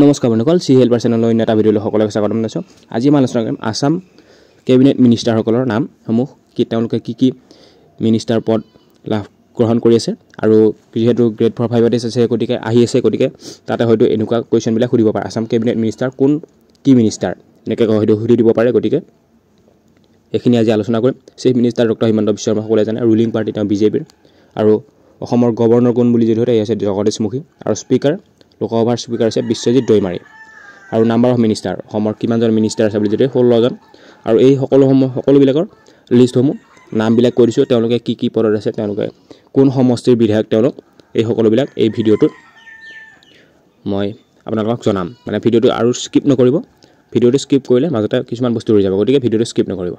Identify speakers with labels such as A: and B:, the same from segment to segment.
A: নমস্কাৰ বন্ধুসকল C helper চেনেলৰ অন্য এটা ভিডিঅ'লৈ সকলোকে স্বাগতম জনাইছোঁ। আজি মই আলোচনা কৰিম আছাম কেবিনেট মিনিষ্টাৰসকলৰ নামসমূহ কি তেওঁলোকে কি কি মিনিষ্টাৰ পদ লাভ গ্ৰহণ কৰি আছে আৰু যিহেতু গ্ৰেড ফ'ৰ ফাইভত আছে গতিকে আহি আছে গতিকে তাতে হয়তো এনেকুৱা কুৱেশ্যনবিলাক সুধিব পাৰে। আছাম কেবিনেট মিনিষ্টাৰ কোন কি মিনিষ্টাৰ? এনেকৈ হয়তো সুধি দিব পাৰে গতিকে এইখিনি আজি আলোচনা কৰিম। Chief minister doctor Himanta Biswa Sarma সকলোৱে জানে ৰুলিং পাৰ্টি তেওঁ বিজেপিৰ। আৰু অসমৰ গভৰ্ণৰ কোন বুলি যদি সোধে এই আছে জগদীশ মুখী। আৰু স্পীকাৰ লোকসভাৰ স্পীকাৰ হৈছে বিশ্বজিৎ দৈমাৰী আৰু নাম্বাৰ অফ মিনিষ্টাৰ অসমৰ কিমানজন মিনিষ্টাৰ আছে বুলি যদি ষোল্লজন। আৰু এই সকলোসমূহ সকলোবিলাকৰ লিষ্টসমূহ নামবিলাক কৈ দিছোঁ তেওঁলোকে কি কি পদত আছে তেওঁলোকে কোন সমষ্টিৰ বিধায়ক তেওঁলোক এই সকলোবিলাক এই ভিডিঅ'টোত মই আপোনালোকক জনাম। মানে ভিডিঅ'টো আৰু স্কিপ নকৰিব। ভিডিঅ'টো স্কিপ কৰিলে মাজতে কিছুমান বস্তু ৰৈ যাব গতিকে ভিডিঅ'টো স্কিপ নকৰিব।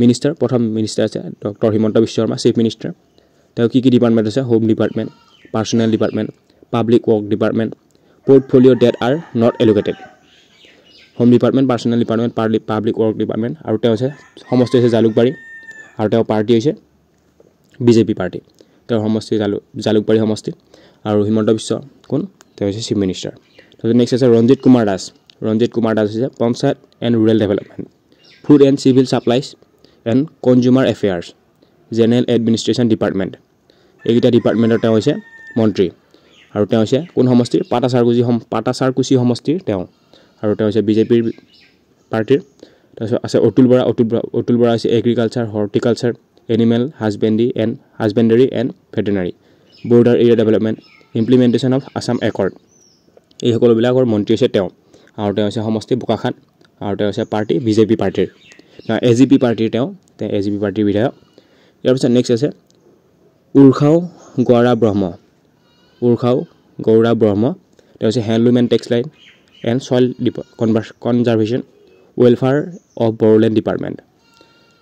A: মিনিষ্টাৰ প্ৰথম মিনিষ্টাৰ আছে doctor Himanta Biswa Sarma chief minister. তেওঁ কি কি ডিপাৰ্টমেণ্ট আছে? Home department personnel department public work department portfolio' that are not allocated home department personnel department Parli public work department আৰু তেওঁ হৈছে সমষ্টি হৈছে জালুকবাৰী আৰু তেওঁৰ পাৰ্টি হৈছে বিজেপি পাৰ্টি তেওঁৰ সমষ্টি জালুক জালুকবাৰী সমষ্টি আৰু হিমন্ত বিশ্ব কোন? তেওঁ হৈছে চিফ মিনিষ্টাৰ তাৰপিছত নেক্সট আছে ৰঞ্জিত কুমাৰ দাস। ৰঞ্জিত কুমাৰ দাস হৈছে panchayat and rural development food and civil supplies and consumer affairs general administration department এইকেইটা ডিপাৰ্টমেণ্টৰ তেওঁ হৈছে মন্ত্ৰী আৰু তেওঁ হৈছে কোন সমষ্টিৰ? পাটাচাৰকুচি সম পাটাচাৰকুচি সমষ্টিৰ তেওঁ। আৰু তেওঁ হৈছে বিজেপিৰ পাৰ্টীৰ। তাৰপিছত আছে অতুল বৰা অতুল বৰা অতুল বৰা হৈছে agriculture horticulture animal husbandry and husbandry and veterinary border area development implementation of Assam accord এই সকলোবিলাকৰ মন্ত্ৰী হৈছে তেওঁ। আৰু তেওঁ হৈছে সমষ্টি বোকাখাট আৰু তেওঁ হৈছে পাৰ্টী বিজেপি পাৰ্টীৰ। এ জি পি পাৰ্টীৰ তেওঁ। তেওঁ এ জি পি পাৰ্টীৰ বিধায়ক। ইয়াৰ পিছত নেক্সট আছে উৰ্খাও গোৱাৰা ব্ৰহ্ম। উৰ্খাও গৌৰা ব্ৰহ্ম তেওঁ হৈছে handloom and textile and soil conservation welfare of Bodoland department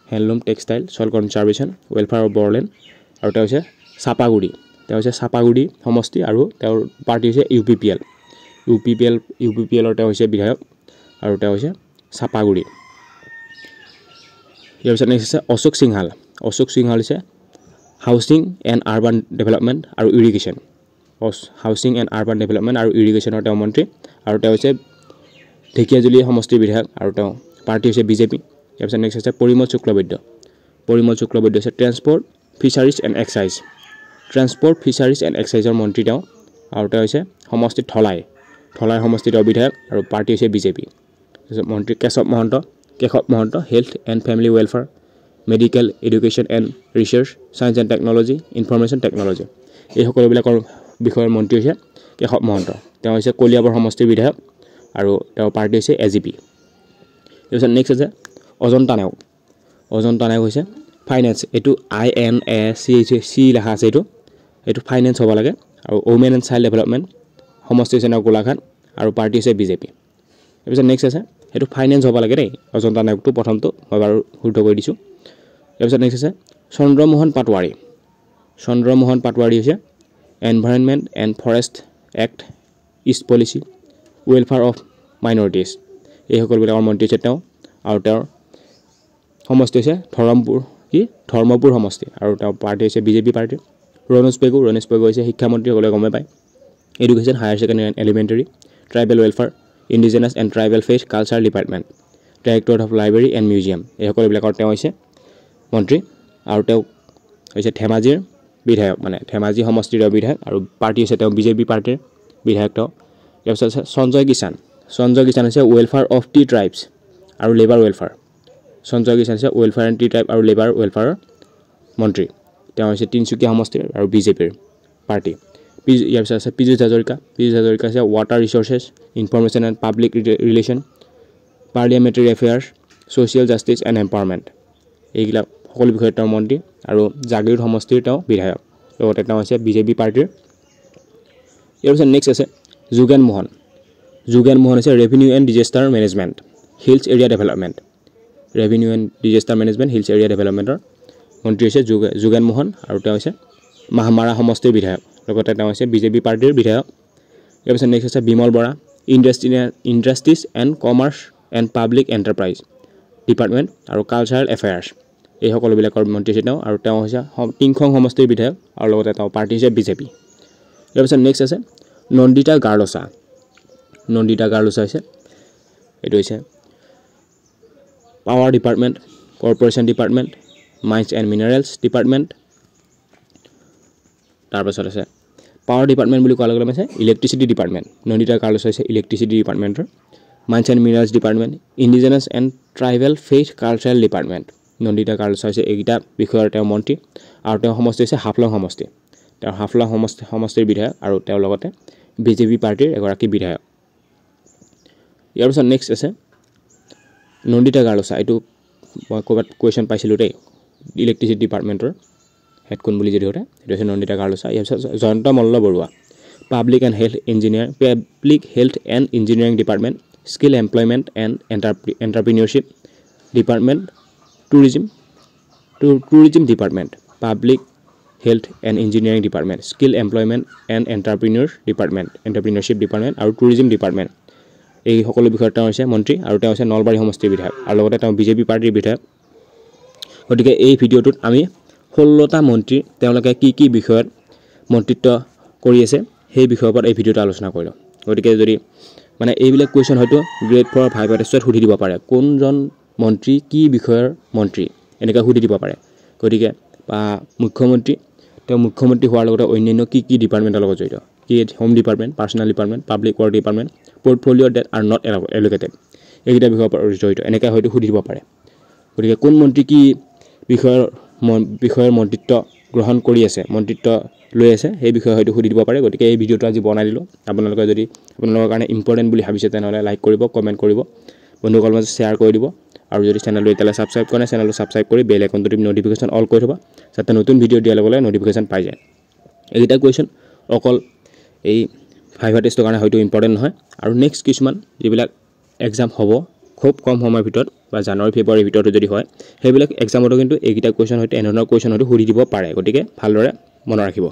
A: handloom textile soil conservation welfare of Bodoland আৰু তেওঁ হৈছে চাপাগুৰি তেওঁ হৈছে চাপাগুৰি সমষ্টি আৰু তেওঁৰ পাৰ্টি হৈছে U P P L U P P L U P P এলৰ তেওঁ হৈছে বিধায়ক আৰু তেওঁ হৈছে চাপাগুৰি। ইয়াৰ পিছত নেক্সট আছে অশোক সিংহাল। অশোক সিংহাল হৈছে হাউচিং এণ্ড আৰ্বান ডেভেলপমেণ্ট আৰু irrigation housing and urban development আৰু ইৰিগেশ্যনৰ তেওঁ মন্ত্ৰী। আৰু তেওঁ হৈছে ঢেকীয়াজুলি সমষ্টিৰ বিধায়ক আৰু তেওঁ পাৰ্টি হৈছে বিজেপি। ইয়াৰ পিছত নেক্সট আছে পৰিমল শুক্লবৈদ্য। পৰিমল শুক্লবৈদ্য হৈছে transport fisheries and excise transport fisheries and এক্সাইজৰ মন্ত্ৰী তেওঁ। আৰু তেওঁ হৈছে সমষ্টিত থলাই থলাই সমষ্টিত তেওঁ বিধায়ক আৰু পাৰ্টি হৈছে বিজেপি। তাৰপিছত মন্ত্ৰী Keshab Mahanta. Keshab Mahanta health and family welfare medical education and research science and technology information technology এই সকলোবিলাকৰ বিষয়ৰ মন্ত্ৰী হৈছে কেশৱ মহন্ত। তেওঁ হৈছে কলিয়াবৰ সমষ্টিৰ বিধায়ক আৰু তেওঁৰ পাৰ্টি হৈছে এ জি পি। তাৰপিছত নেক্সট আছে অজন্তা নেওগ অজন্তা নেওগ হৈছে ফাইনেন্স এইটো I N A C C লেখা আছে এইটো। এইটো ফাইনেন্স হ'ব লাগে আৰু ওমেন এণ্ড চাইল্ড ডেভেলপমেণ্ট সমষ্টি হৈছে নেওগ গোলাঘাট আৰু পাৰ্টি হৈছে বিজেপি তাৰপিছত নেক্সট আছে সেইটো ফাইনেন্স হ'ব লাগে দেই অজন্তা নেওগটো প্ৰথমটো মই বাৰু শুদ্ধ কৰি দিছোঁ। তাৰপিছত নেক্সট আছে চন্দ্ৰমোহন পাটোৱাৰী। চন্দ্ৰমোহন পাটোৱাৰী হৈছে environment and forest act east policy welfare of minorities এই সকলোবিলাকৰ মন্ত্ৰী হৈছে তেওঁ আৰু তেওঁৰ সমষ্টি হৈছে ধৰমপুৰ কি? ধৰ্মপুৰ সমষ্টি। আৰু তেওঁৰ পাৰ্টি হৈছে বিজেপি পাৰ্টি। ৰণোজ পেগু ৰণোজ পেগু হৈছে শিক্ষামন্ত্ৰী সকলোৱে গমে পায়। Education higher secondary and elementary tribal welfare indigenous and tribal faith culture department directorate of library and museum এই সকলোবিলাকৰ তেওঁ হৈছে মন্ত্ৰী। আৰু তেওঁ হৈছে ধেমাজিৰ বিধায়ক মানে ধেমাজি সমষ্টিৰ বিধায়ক আৰু পাৰ্টি হৈছে তেওঁ বিজেপি পাৰ্টীৰ বিধায়ক তেওঁ। তাৰপিছত আছে সঞ্জয় কিষাণ। সঞ্জয় কিষাণ হৈছে ৱেলফেয়াৰ অফ টি ট্ৰাইবছ আৰু লেবাৰ ৱেলফেয়াৰ সঞ্জয় কিষাণ হৈছে ৱেলফেয়াৰ এণ্ড টি ট্ৰাইব আৰু লেবাৰ ৱেলফেয়াৰৰ মন্ত্ৰী। তেওঁ হৈছে তিনিচুকীয়া সমষ্টিৰ আৰু বিজেপিৰ পাৰ্টি। পি ইয়াৰ পিছত আছে পীযুষ হাজৰিকা। পীযুষ হাজৰিকা হৈছে water resources information and public relation parliamentary affairs social justice and empowerment এইবিলাক সকলো বিষয়ত তেওঁ মন্ত্ৰী আৰু জাগিৰোড সমষ্টিৰ তেওঁ বিধায়ক। লগতে তেওঁ হৈছে বিজেপি পাৰ্টীৰ। ইয়াৰ পিছত নেক্সট আছে যোগেন মোহন। যোগেন মোহন হৈছে revenue and disaster management hills area development revenue and disaster management hills area ডেভেলপমেণ্টৰ মন্ত্ৰী হৈছে যোগে যোগেন মোহন আৰু তেওঁ হৈছে মাহমাৰা সমষ্টিৰ বিধায়ক। লগতে তেওঁ হৈছে বিজেপি পাৰ্টীৰ বিধায়ক। ইয়াৰ পিছত নেক্সট আছে Bimal Bora industry industries and commerce and public enterprise department আৰু কালচাৰেল এফেয়াৰ্ছ এই সকলোবিলাকৰ মন্ত্ৰী হৈছে তেওঁ আৰু তেওঁ হৈছে টিংখং সমষ্টিৰ বিধায়ক আৰু লগতে তেওঁ পাৰ্টি হৈছে বিজেপি। ইয়াৰ পিছত নেক্সট আছে নন্দিতা গাৰ্লছা নন্দিতা গাৰ্লছ হৈছে এইটো হৈছে power department corporation department mines and minerals department তাৰপাছত আছে পাৱাৰ ডিপাৰ্টমেণ্ট বুলি কোৱাৰ লগে লগে আছে ইলেক্ট্ৰিচিটি ডিপাৰ্টমেণ্ট নন্দিতা গাৰ্লছ হৈছে ইলেক্ট্ৰিচিটি ডিপাৰ্টমেণ্টৰ mines and minerals department indigenous and tribal faith cultural department Nandita girls হৈছে এইকেইটা বিষয়ৰ তেওঁ মন্ত্ৰী আৰু তেওঁ সমষ্টি হৈছে হাফলং সমষ্টি। তেওঁ হাফলং সমষ্টি সমষ্টিৰ বিধায়ক আৰু তেওঁৰ লগতে বি জে পি পাৰ্টীৰ এগৰাকী বিধায়ক। ইয়াৰ পিছত নেক্সট আছে নন্দিতা গাৰ্লছা এইটো মই ক'ৰবাত কুৱেশ্যন পাইছিলোঁ দেই ইলেক্ট্ৰিচিটি ডিপাৰ্টমেণ্টৰ হেড কোন বুলি যদি সোধে সেইটো হৈছে নন্দিতা গাৰ্লছা ইয়াৰ পিছত Jayanta Malla Baruah public and health engineer public health and engineering department skill employment and এণ্টাৰপ্ৰি entrepreneurship department tourism tourism department public health and engineering department skill employment and entrepreneur department entrepreneurship department আৰু tourism department এই সকলো বিষয়ত তেওঁ হৈছে মন্ত্ৰী আৰু তেওঁ হৈছে নলবাৰী সমষ্টিৰ বিধায়ক আৰু লগতে তেওঁ বিজেপি পাৰ্টীৰ বিধায়ক। গতিকে এই ভিডিঅ'টোত আমি ষোল্লটা মন্ত্ৰী তেওঁলোকে কি কি বিষয়ত মন্ত্ৰিত্ব কৰি আছে সেই বিষয়ৰ ওপৰত এই ভিডিঅ'টো আলোচনা কৰিলোঁ গতিকে যদি মানে এইবিলাক কুৱেশ্যন হয়তো গ্ৰেড ফ'ৰ ফাইভ টেষ্টত সুধি দিব পাৰে। কোনজন মন্ত্ৰী কি বিষয়ৰ মন্ত্ৰী? এনেকৈ সুধি দিব পাৰে। গতিকে বা মুখ্যমন্ত্ৰী তেওঁ মুখ্যমন্ত্ৰী হোৱাৰ লগতে অন্যান্য কি কি ডিপাৰ্টমেণ্টৰ লগত জড়িত? কি home department personnel department public work department portfolio' that are not allocated এইকেইটা বিষয়ৰ জড়িত। এনেকৈ হয়তো সুধি দিব পাৰে। গতিকে কোন মন্ত্ৰী কি বিষয়ৰ বিষয়ৰ মন্ত্ৰিত্ব গ্ৰহণ কৰি আছে মন্ত্ৰিত্ব লৈ আছে সেই বিষয়ে হয়তো সুধি দিব পাৰে। গতিকে এই ভিডিঅ'টো আজি বনাই দিলোঁ। আপোনালোকে যদি আপোনালোকৰ কাৰণে ইম্পৰ্টেণ্ট বুলি ভাবিছে তেনেহ'লে লাইক কৰিব কমেণ্ট কৰিব। বন্ধুসকলৰ মাজত শ্বেয়াৰ কৰি দিব। আৰু যদি চেনেলটো এতিয়ালৈ ছাবস্ক্ৰাইব কৰা নাই চেনেলটো ছাবস্ক্ৰাইব কৰি বেল একাউণ্টটো তুমি নটিফিকেশ্যন অল কৰি থ'বা যাতে নতুন ভিডিঅ' দিয়াৰ লগে লগে নটিফিকেশ্যন পাই যায়। এইকেইটা কুৱেশ্যন অকল এই ফাইভাৰ টেষ্টৰ কাৰণে হয়তো ইম্পৰ্টেণ্ট নহয়। আৰু নেক্সট কিছুমান যিবিলাক এক্সাম হ'ব খুব কম সময়ৰ ভিতৰত বা জানুৱাৰী ফেব্ৰুৱাৰীৰ ভিতৰতো যদি হয় সেইবিলাক এক্সামতো কিন্তু এইকেইটা কুৱেশ্যন হয়তো এনেধৰণৰ কুৱেশ্যন হয়তো সুধি দিব পাৰে। গতিকে ভালদৰে মনত ৰাখিব।